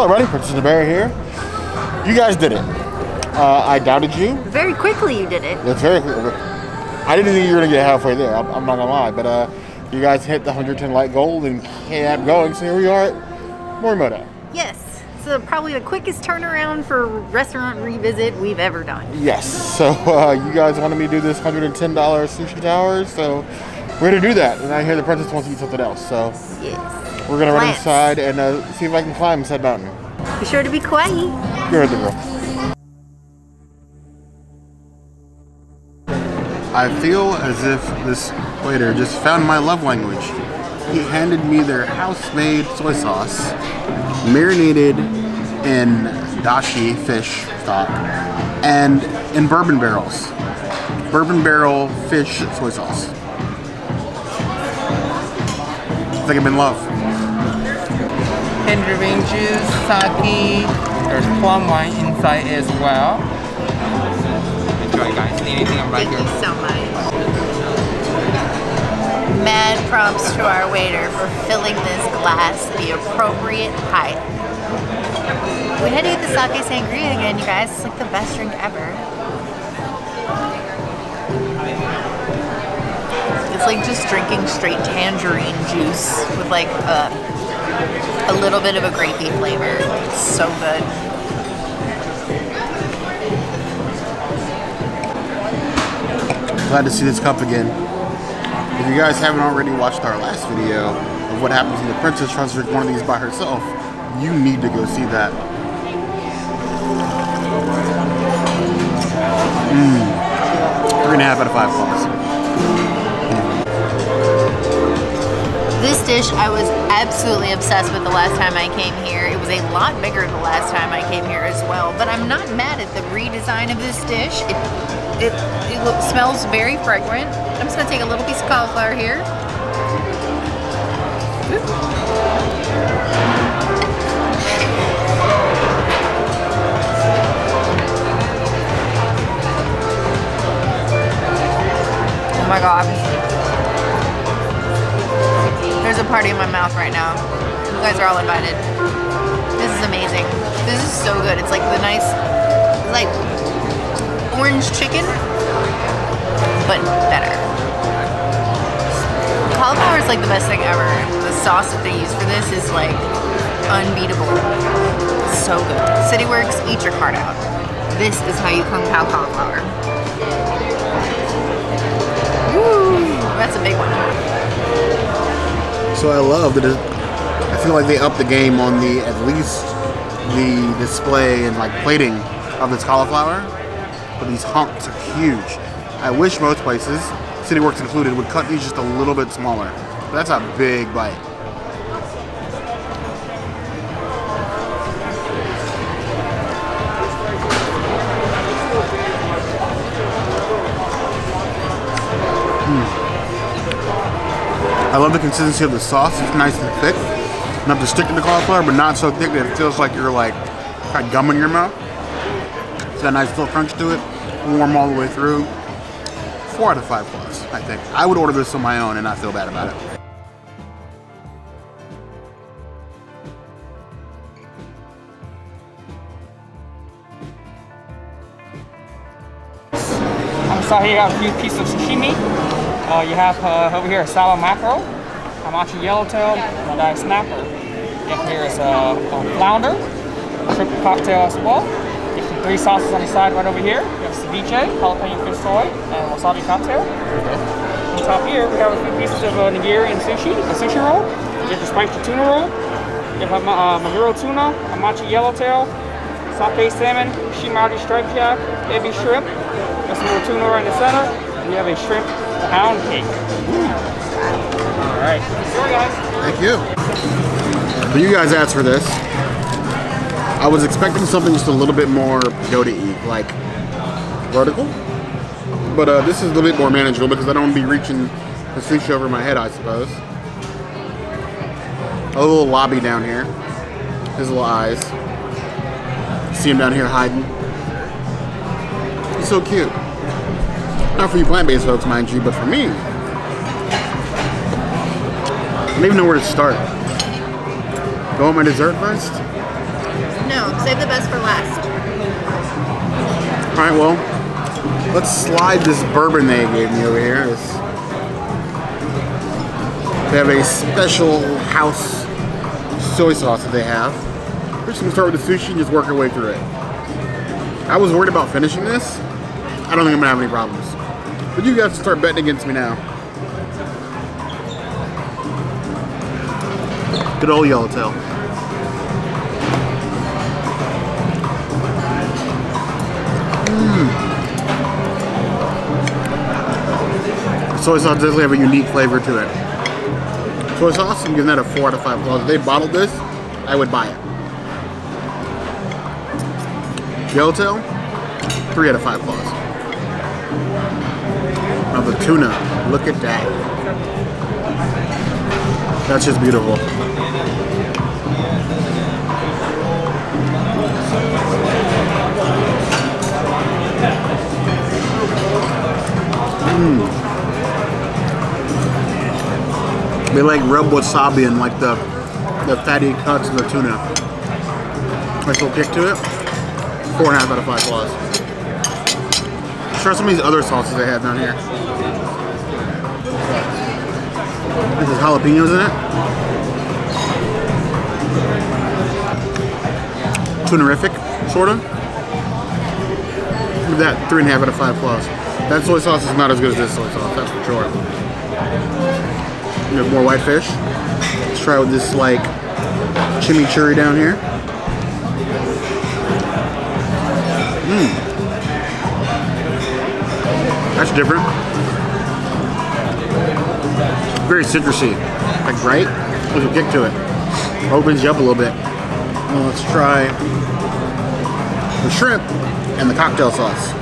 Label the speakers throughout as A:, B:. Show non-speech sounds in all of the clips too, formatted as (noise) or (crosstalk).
A: Hello, everybody. Princess the Bear here. You guys did it. Uh, I doubted you.
B: Very quickly you did it.
A: It's very. I didn't think you were gonna get halfway there. I'm, I'm not gonna lie, but uh, you guys hit the 110 light gold and kept going. So here we are at Morimoto.
B: Yes. So probably the quickest turnaround for restaurant revisit we've ever done.
A: Yes. So uh, you guys wanted me to do this $110 sushi tower, so we're gonna do that. And I hear the princess wants to eat something else, so
B: Yes.
A: We're gonna run inside and uh, see if I can climb said mountain.
B: Be sure to be quiet.
A: You heard the girl. I feel as if this waiter just found my love language. He handed me their house-made soy sauce, marinated in dashi fish stock, and in bourbon barrels. Bourbon barrel fish soy sauce. Think I'm in love.
C: tangerine juice, sake, there's plum wine inside as well. Enjoy guys, anything I'm right
B: Thank
C: here.
B: you so much. Mad props to our waiter for filling this glass to the appropriate height. We had to get the sake sangria again, you guys. It's like the best drink ever. It's like just drinking straight tangerine juice with like a, a little bit of a grapey flavor. It's so good.
A: Glad to see this cup again. If you guys haven't already watched our last video of what happens when the princess tries to drink one of these by herself, you need to go see that. Mmm. Three and a half out of five claws.
B: I was absolutely obsessed with the last time I came here. It was a lot bigger the last time I came here as well, but I'm not mad at the redesign of this dish. It it, it lo- smells very fragrant. I'm just gonna take a little piece of cauliflower here. Oh my god. There's a party in my mouth right now. You guys are all invited. This is amazing. This is so good. It's like the nice, like orange chicken, but better. Cauliflower is like the best thing ever. The sauce that they use for this is like unbeatable. So good. CityWorks, eat your heart out. This is how you kung pao cauliflower. Woo! That's a big one.
A: So I love that I feel like they upped the game on the, at least the display and like plating of this cauliflower. But these hunks are huge. I wish most places, City Works included, would cut these just a little bit smaller. But that's a big bite. I love the consistency of the sauce. It's nice and thick. Enough to stick to the cauliflower, but not so thick that it feels like you're like got gum in your mouth. It's got a nice little crunch to it. Warm all the way through. Four out of five plus, I think. I would order this on my own and not feel bad about it.
C: I'm sorry, you have a few pieces of sashimi. Uh, you have uh, over here a sour mackerel, hamachi yellowtail, and a snapper. You have here is uh, a flounder, shrimp cocktail as well. You have three sauces on the side right over here. You have ceviche, jalapeno fish soy, and wasabi cocktail. On top here, we have a few pieces of uh, nigiri and sushi, a sushi roll. You have the spicy tuna roll. You have uh, maguro tuna, hamachi yellowtail, sake salmon, shima aji striped jack, baby shrimp. There's some more tuna right in the center. And you have a shrimp pound cake. All right.
A: Thank you. But you guys asked for this. I was expecting something just a little bit more go to eat, like vertical. But uh, this is a little bit more manageable because I don't want to be reaching the sushi over my head, I suppose. A little lobby down here. His little eyes. See him down here hiding. He's so cute. Not for you plant-based folks, mind you, but for me, I don't even know where to start. Go with my dessert first.
B: No, save the best for last.
A: All right, well, let's slide this bourbon they gave me over here. This, they have a special house soy sauce that they have. We're just gonna start with the sushi and just work our way through it. I was worried about finishing this. I don't think I'm gonna have any problems. But you guys start betting against me now. Good old yellowtail. Hmm. soy sauce does have a unique flavor to it. Soy sauce, I'm giving that a 4 out of 5 claws. If they bottled this, I would buy it. Yellowtail, 3 out of 5 claws. Now the tuna, look at that. That's just beautiful. Mm. They like rub wasabi and like the the fatty cuts of the tuna. Nice little kick to it. Four and a half out of five claws. Try some of these other sauces they have down here. This is jalapenos in it. Tunerific, sort of. That, three and a half out of five claws. That soy sauce is not as good as this soy sauce, that's for sure. Have more whitefish. Let's try with this like chimichurri down here. Mmm. That's different. Very citrusy. Like right? There's a kick to it. Opens you up a little bit. Let's try the shrimp and the cocktail sauce.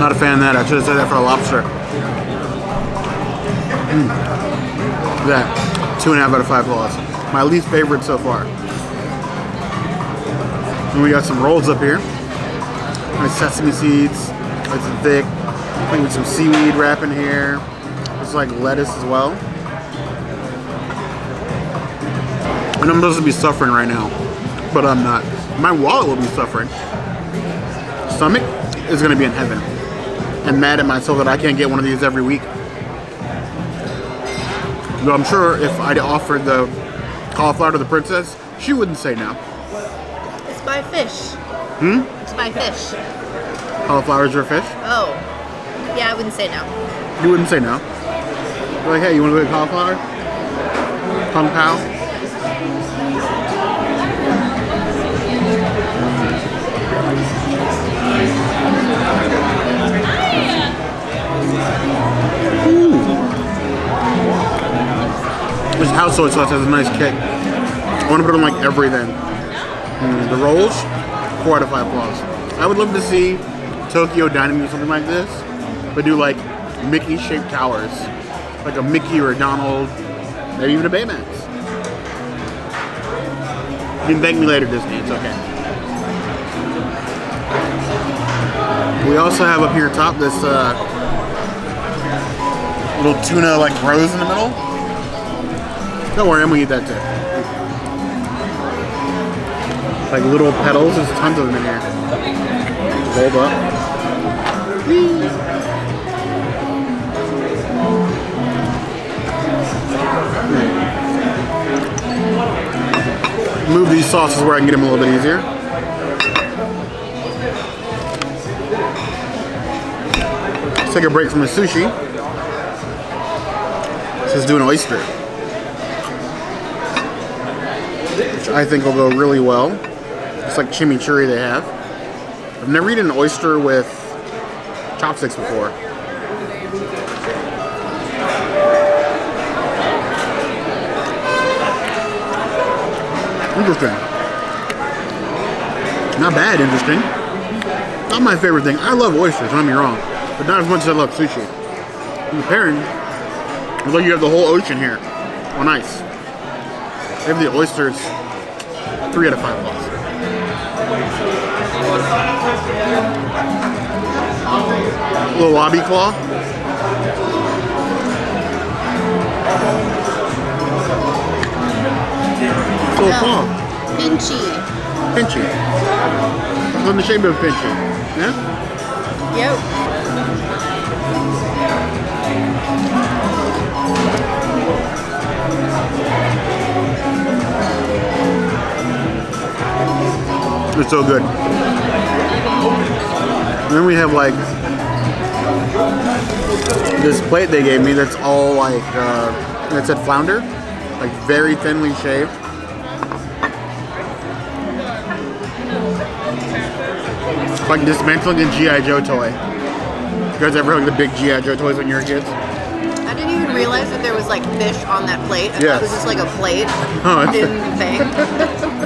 A: Not a fan of that. I should have said that for a lobster. Mm. That. Two and a half out of five claws. My least favorite so far. And we got some rolls up here. Nice sesame seeds. It's thick. I think with some seaweed wrap in here. It's like lettuce as well. And I'm supposed to be suffering right now. But I'm not. My wallet will be suffering. Stomach is going to be in heaven and mad at myself that I can't get one of these every week. Though I'm sure if I'd offered the cauliflower to the princess, she wouldn't say no.
B: It's by fish.
A: Hmm?
B: By fish.
A: Cauliflower's your fish?
B: Oh. Yeah, I wouldn't say no.
A: You wouldn't say no. You're like, hey, you want to go get cauliflower? Kung Pao? This house soy sauce has a nice kick. I want to put on like everything. Mm, the rolls, four out of five claws. I would love to see Tokyo dining do something like this, but do like Mickey shaped towers. Like a Mickey or a Donald, maybe even a Baymax. You can thank me later, Disney, it's okay. We also have up here top this uh, little tuna like rose in the middle. Don't worry, I'm gonna eat that too. Like little petals, there's tons of them in here. Hold up. Move these sauces where I can get them a little bit easier. Let's take a break from the sushi. Let's do an oyster. Which I think will go really well. Like chimichurri they have. I've never eaten an oyster with chopsticks before. Interesting. Not bad, interesting. Not my favorite thing. I love oysters, don't get me wrong. But not as much as I love sushi. And pairing, it's like you have the whole ocean here oh, on ice. They have the oysters, three out of five claws. Little lobby claw. Little
B: oh,
A: claw.
B: Pinchy.
A: Pinchy. From the shape of pinchy. Yeah?
B: Yep. Thank you.
A: It's so good. And then we have like this plate they gave me that's all like uh, that said flounder, like very thinly shaved. It's like dismantling a GI Joe toy. You guys ever like the big GI Joe toys when you were kids?
B: I didn't even realize that there was like fish on that plate.
A: Yes.
B: it was just like a plate (laughs)
A: Oh, it's-
B: in the thing. (laughs)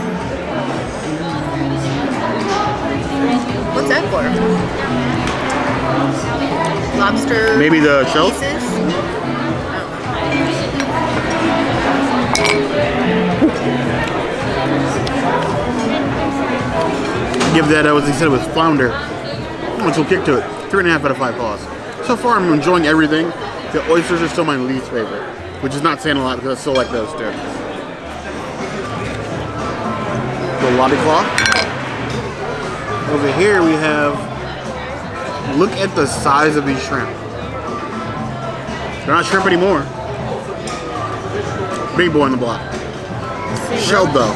B: What's that for? Lobster
A: Maybe the shells? give that, uh, as he said, it was flounder. Which will kick to it. Three and a half out of five claws. So far, I'm enjoying everything. The oysters are still my least favorite, which is not saying a lot because I still like those too. The lobby claw. Over here we have. Look at the size of these shrimp. They're not shrimp anymore. Big boy on the block. Shelled though.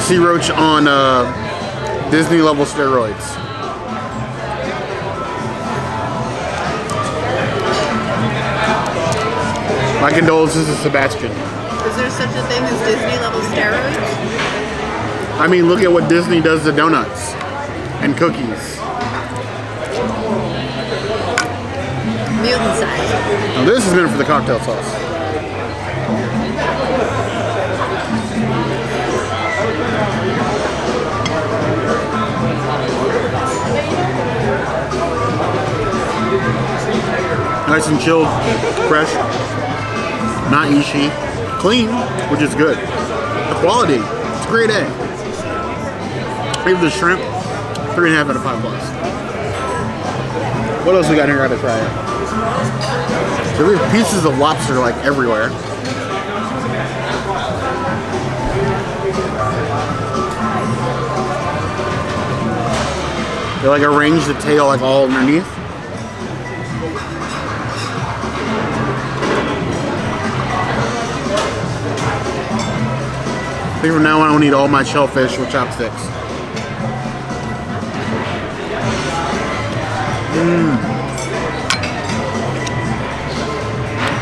A: Sea Roach on uh, Disney level steroids. My condolences to Sebastian.
B: Is there such a thing as Disney level steroids?
A: I mean, look at what Disney does to donuts and cookies.
B: Mutant size.
A: Now, this is meant for the cocktail sauce. Nice and chilled, fresh, not ishy, clean, which is good. The quality, it's grade A. Leave the shrimp, three and a half out of five plus. What else we got here? Gotta try it. So we have pieces of lobster like everywhere. They like arrange the tail like all underneath. I think from now on I will need all my shellfish with chopsticks.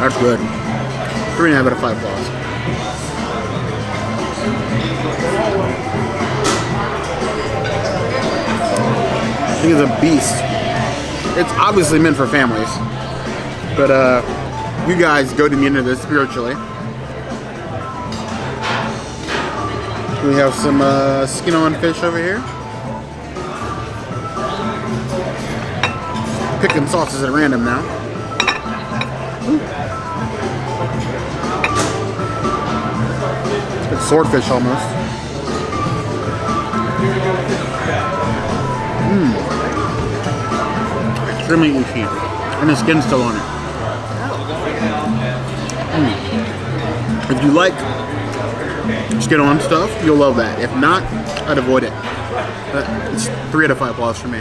A: That's good. Three and a half out of five claws. I think it's a beast. It's obviously meant for families. But uh you guys go to the end of this spiritually. We have some uh, skin on fish over here. Picking sauces at random now. It's swordfish almost. Mmm. Extremely juicy. And the skin's still on it. Mm. If you like skin on stuff, you'll love that. If not, I'd avoid it. But it's three out of five plus for me.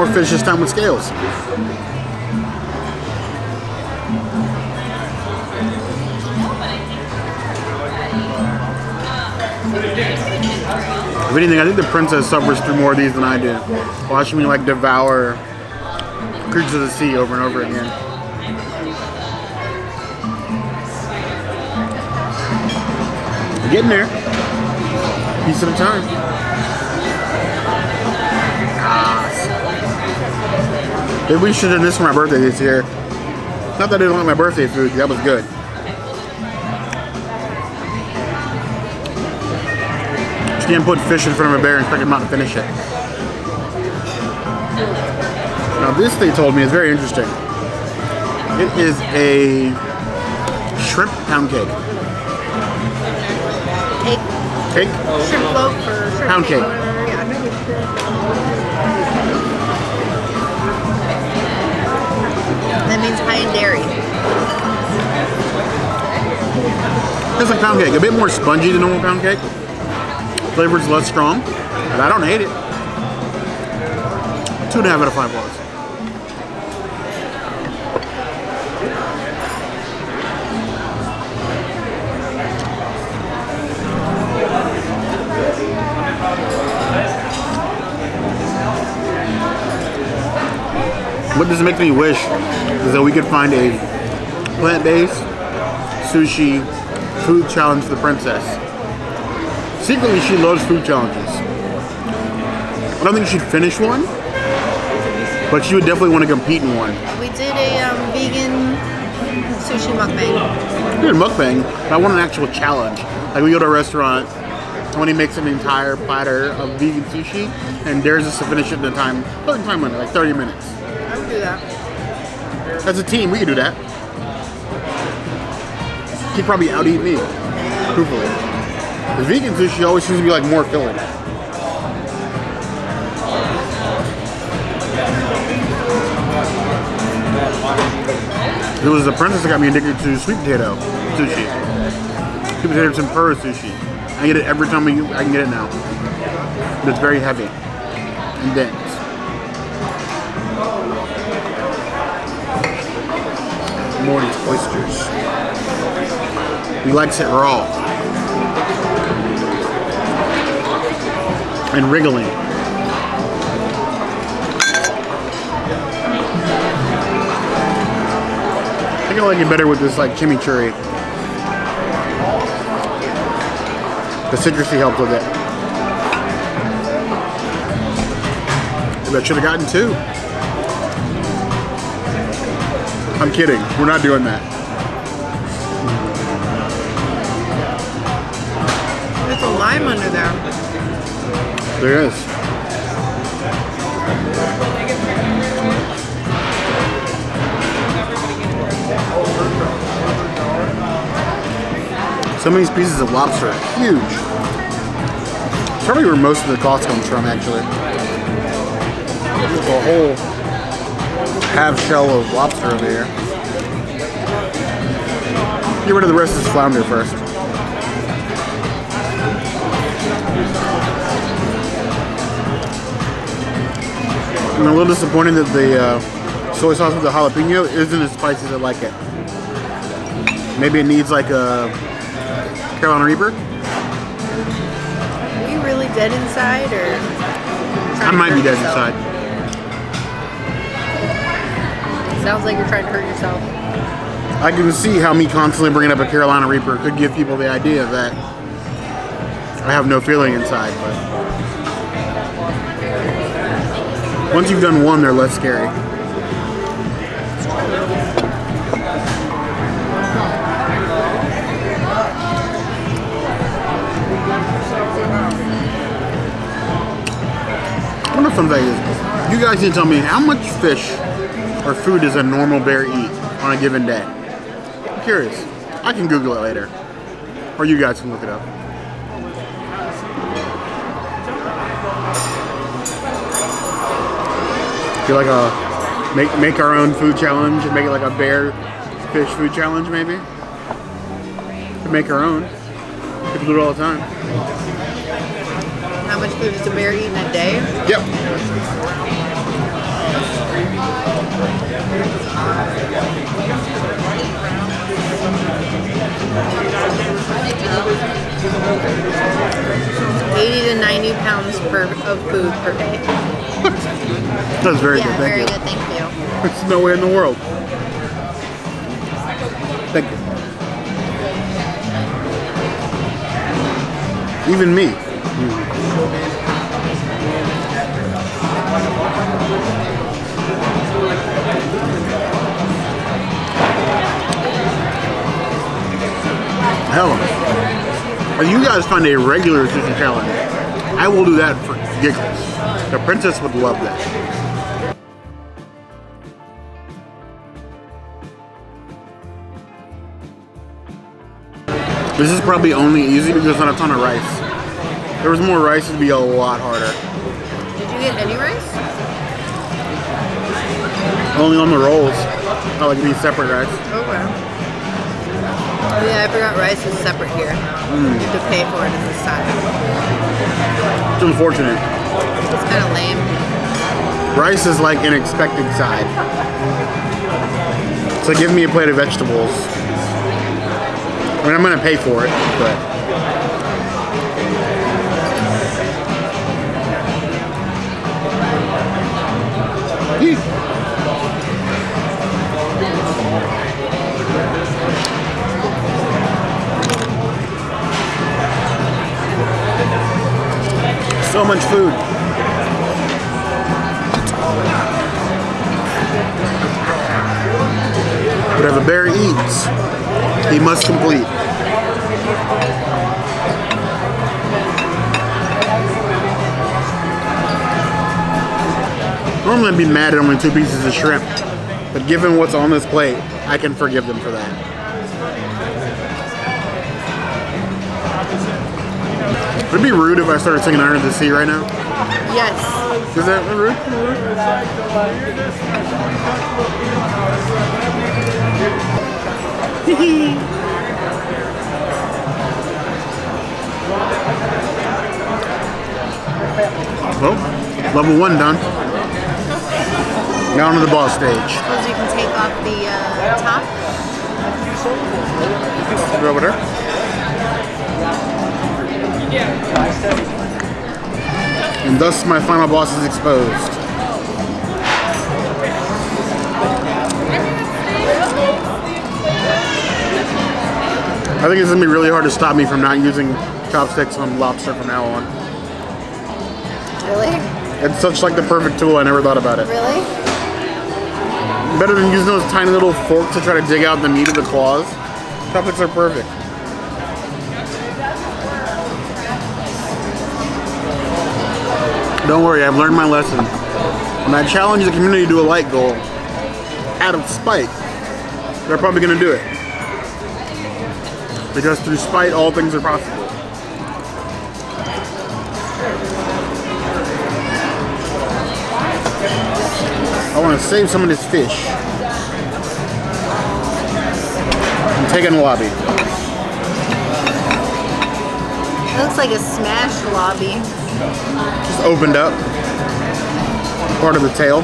A: More fish this time with scales. If anything, I think the princess suffers through more of these than I do. Watching me like devour creatures of the sea over and over again. Getting there. Piece at a time. Maybe we should have this for my birthday this year. Not that I didn't like my birthday food, that was good. Just can't put fish in front of a bear and expect him not to finish it. Now this they told me is very interesting. It is a shrimp pound cake.
B: Cake.
A: Cake?
B: Shrimp float for shrimp
A: Pound cake.
B: whatever, yeah.
A: Pound cake, a bit more spongy than normal pound cake. Flavor's less strong, but I don't hate it. Two and a half out of five bars. What this makes me wish is that we could find a plant-based sushi food challenge the princess. Secretly, she loves food challenges. I don't think she'd finish one, but she would definitely want to compete in one.
B: We did a um, vegan sushi mukbang.
A: Good mukbang. but I want an actual challenge. Like we go to a restaurant, Tony makes an entire platter of vegan sushi, and dares us to finish it in a time, time limit, like 30 minutes.
B: I would do that.
A: As a team, we could do that. He'd probably out eat me, truthfully. The vegan sushi always seems to be like more filling. It was the princess that got me addicted to sweet potato sushi. Sweet potato tempura sushi. I get it every time I, I can get it now. But it's very heavy and dense. Morty's oysters. He likes it raw. And wriggling. I think I like it better with this like chimichurri. The citrusy helps with it. Maybe I should have gotten two. I'm kidding. We're not doing that.
B: Lime under there.
A: There is. Some of these pieces of lobster are huge. Probably where most of the cost comes from, actually. A whole half shell of lobster over here. Get rid of the rest of this flounder first. I'm a little disappointed that the uh, soy sauce with the jalapeno isn't as spicy as I like it. Maybe it needs like a Carolina Reaper.
B: Are you really dead inside, or?
A: I might be dead inside.
B: Sounds like you're trying to hurt yourself.
A: I can see how me constantly bringing up a Carolina Reaper could give people the idea that I have no feeling inside. But once you've done one, they're less scary. Wonder if is. You guys can tell me how much fish or food does a normal bear eat on a given day? I'm curious. I can Google it later. Or you guys can look it up. Do like a make make our own food challenge and make it like a bear fish food challenge maybe? Could make our own. People do it all the time.
B: How much food does a bear eat in a day?
A: Yep.
B: Eighty to ninety pounds per of food per day.
A: That's very
B: yeah,
A: good. Thank
B: very
A: you.
B: good. Thank you.
A: There's no way in the world. Thank you. Even me. Hell, if you guys find a regular sushi challenge, I will do that for giggles. The princess would love that. This is probably only easy because there's not a ton of rice. If there was more rice, it'd be a lot harder.
B: Did you get any rice?
A: Only on the rolls. Not like any separate rice.
B: Okay. Oh yeah, I forgot rice is separate here. You hmm. have to pay for it as a side.
A: It's unfortunate.
B: It's kind of lame.
A: Rice is like an expected side. So give me a plate of vegetables. I mean, I'm gonna pay for it, but so much food. Whatever bear eats, he must complete. Normally I'd be mad at only two pieces of shrimp, but given what's on this plate, I can forgive them for that. Would it be rude if I started singing Under the Sea right now?
B: Yes.
A: Is that rude? (laughs) well, level one done. Now onto the boss stage.
B: Suppose you can take off the uh, top.
A: Over there. And thus my final boss is exposed. I think it's gonna be really hard to stop me from not using chopsticks on lobster from now on.
B: Really?
A: It's such like the perfect tool. I never thought about it.
B: Really?
A: Better than using those tiny little forks to try to dig out the meat of the claws. Chopsticks are perfect. Don't worry, I've learned my lesson. When I challenge the community to a light goal, out of spite, they're probably going to do it. Because through spite, all things are possible. I want to save some of this fish. I'm taking the lobby.
B: It looks like a smash lobby.
A: Just opened up. Part of the tail.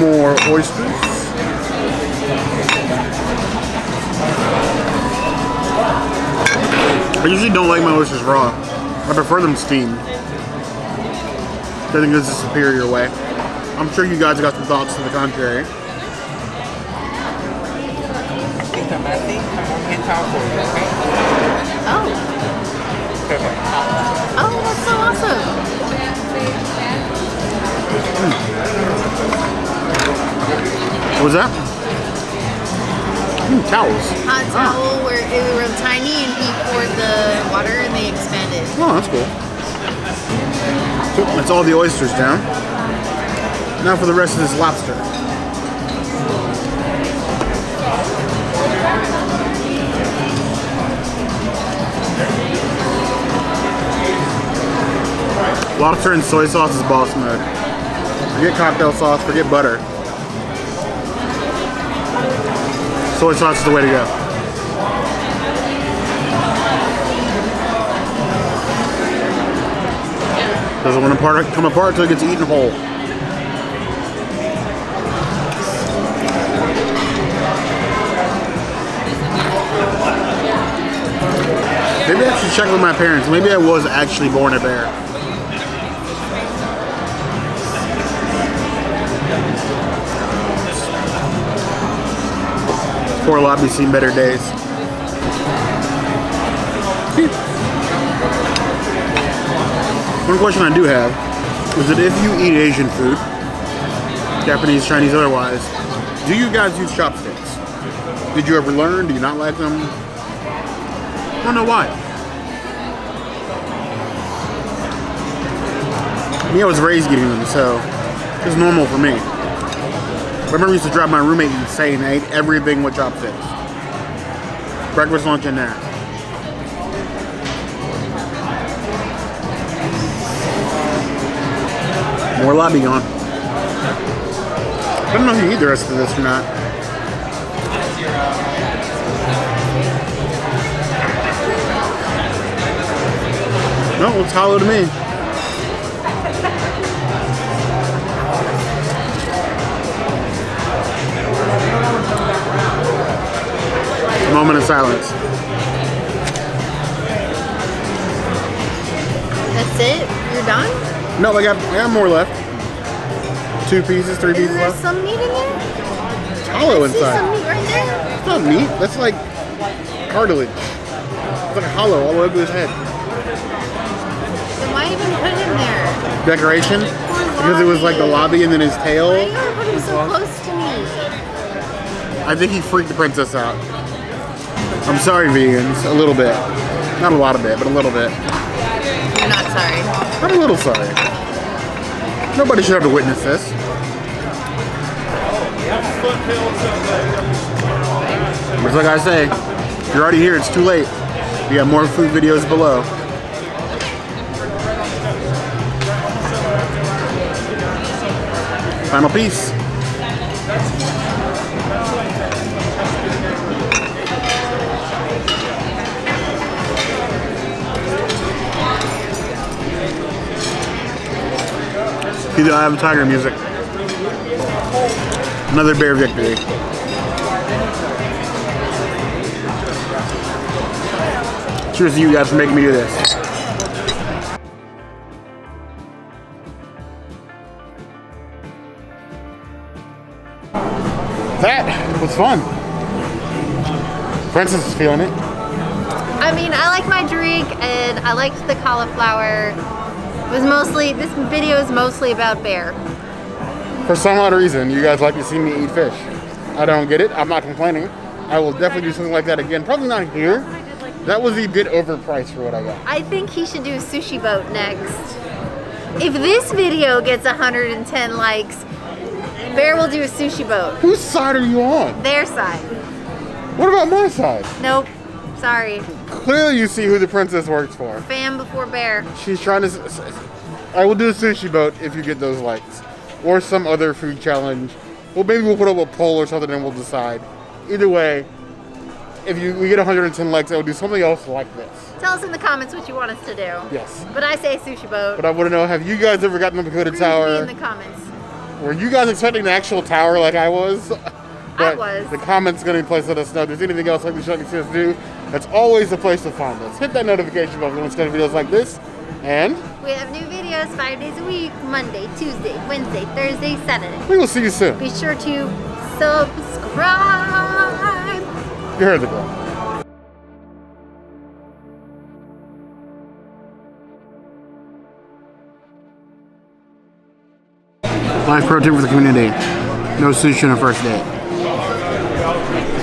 A: More oysters. I usually don't like my oysters raw. I prefer them steamed. I think this is a superior way. I'm sure you guys got some thoughts to the contrary.
C: Mr. Matthew, I'm in town for you, okay?
B: Oh. (laughs) Oh, that's so awesome.
A: What was that? Towels.
B: Hot towel where it real tiny and he poured the water and they expanded.
A: Oh, that's cool. So that's all the oysters down. Now for the rest of this lobster. Lobster and soy sauce is boss mode. Forget cocktail sauce, forget butter. Soy sauce is the way to go. Doesn't want to come apart until it gets eaten whole. Maybe I should check with my parents. Maybe I was actually born a bear. Poor Lobby's seen better days. One question I do have is that if you eat Asian food, Japanese, Chinese, otherwise, do you guys use chopsticks? Did you ever learn? Do you not like them? I don't know why. Me, I was raised eating them, so it's normal for me. I Remember, used to drive my roommate insane. I ate everything with chopsticks. Breakfast, lunch, and dinner. More lobby on. I don't know if you eat the rest of this or not. No, it's hollow to me. Moment of silence.
B: That's it? You're done?
A: No, I got, I got more left. Two pieces, three
B: Isn't
A: pieces
B: there
A: left.
B: some meat in there?
A: It's hollow
B: I see some
A: inside.
B: meat right there.
A: It's not meat. That's like cartilage. It's like hollow all the way up to his head.
B: Then why even put him there?
A: Decoration because it was like the lobby and then his tail.
B: Why you gotta put him so close to me?
A: I think he freaked the princess out. I'm sorry, vegans. A little bit. Not a lot of it, but a little bit.
B: You're not sorry.
A: I'm a little sorry. Nobody should have to witness this. But like I say, you're already here, it's too late. We got more food videos below. Final piece. Either I have tiger music. Another bear victory. Cheers to you guys for making me do this. That was fun. Princess is feeling it.
B: I mean, I like my drink and I liked the cauliflower. It was mostly, this video is mostly about bear.
A: For some odd reason, you guys like to see me eat fish. I don't get it. I'm not complaining. I will definitely do something like that again. Probably not here. That was a bit overpriced for what I got.
B: I think he should do a sushi boat next. If this video gets 110 likes, Bear will do a sushi boat.
A: Whose side are you on?
B: Their side.
A: What about my side?
B: Nope. Sorry.
A: Clearly, you see who the princess works for.
B: Fam before bear.
A: She's trying to. I will do a sushi boat if you get those likes, or some other food challenge. Well, maybe we'll put up a poll or something and we'll decide. Either way, if you we get 110 likes, I will do something else like this.
B: Tell us in the comments what you want us to do.
A: Yes.
B: But I say sushi boat.
A: But I want to know: Have you guys ever gotten the Pagoda Tower?
B: in the comments.
A: Were you guys expecting an actual tower like I was? But
B: was.
A: The comments going to be placed let us know if there's anything else like like to see us do. That's always the place to find us. Hit that notification bell when we send videos like this. And
B: We have new videos five days a week Monday, Tuesday, Wednesday, Thursday, Saturday.
A: we will see you soon.
B: Be sure to subscribe.
A: You heard the girl. Life pro tip for the community. No sushi on a first date.